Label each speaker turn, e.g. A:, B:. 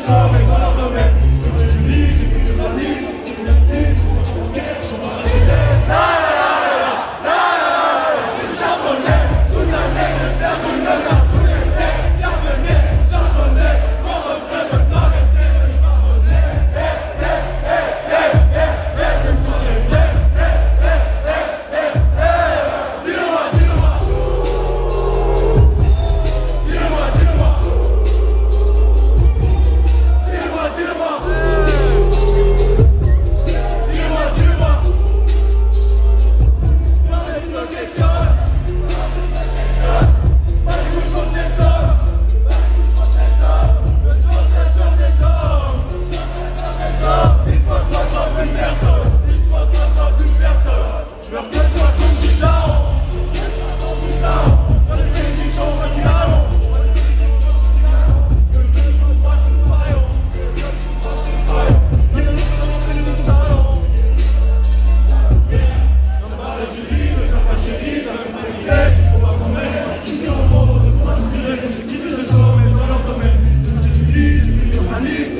A: serving I'm